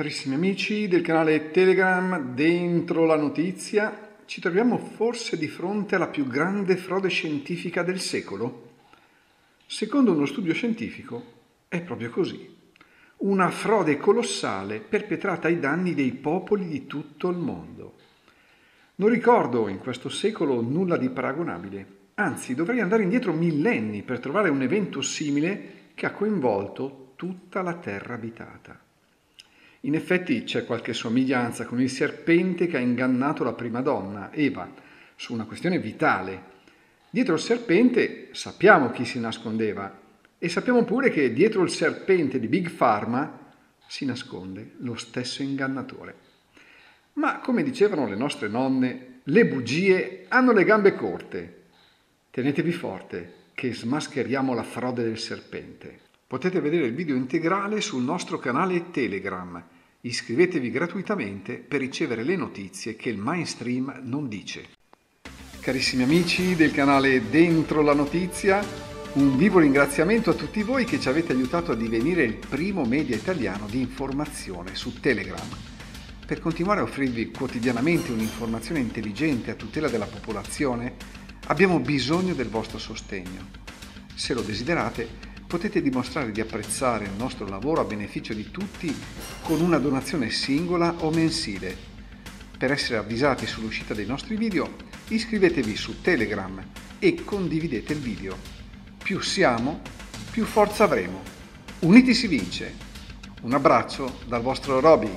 Carissimi amici del canale Telegram Dentro la Notizia, ci troviamo forse di fronte alla più grande frode scientifica del secolo? Secondo uno studio scientifico è proprio così. Una frode colossale perpetrata ai danni dei popoli di tutto il mondo. Non ricordo in questo secolo nulla di paragonabile, anzi dovrei andare indietro millenni per trovare un evento simile che ha coinvolto tutta la terra abitata. In effetti c'è qualche somiglianza con il serpente che ha ingannato la prima donna, Eva, su una questione vitale. Dietro il serpente sappiamo chi si nascondeva e sappiamo pure che dietro il serpente di Big Pharma si nasconde lo stesso ingannatore. Ma come dicevano le nostre nonne, le bugie hanno le gambe corte. Tenetevi forte che smascheriamo la frode del serpente. Potete vedere il video integrale sul nostro canale Telegram. Iscrivetevi gratuitamente per ricevere le notizie che il mainstream non dice. Carissimi amici del canale Dentro la Notizia, un vivo ringraziamento a tutti voi che ci avete aiutato a divenire il primo media italiano di informazione su Telegram. Per continuare a offrirvi quotidianamente un'informazione intelligente a tutela della popolazione, abbiamo bisogno del vostro sostegno. Se lo desiderate, potete dimostrare di apprezzare il nostro lavoro a beneficio di tutti con una donazione singola o mensile. Per essere avvisati sull'uscita dei nostri video, iscrivetevi su Telegram e condividete il video. Più siamo, più forza avremo. Uniti si vince. Un abbraccio dal vostro Roby.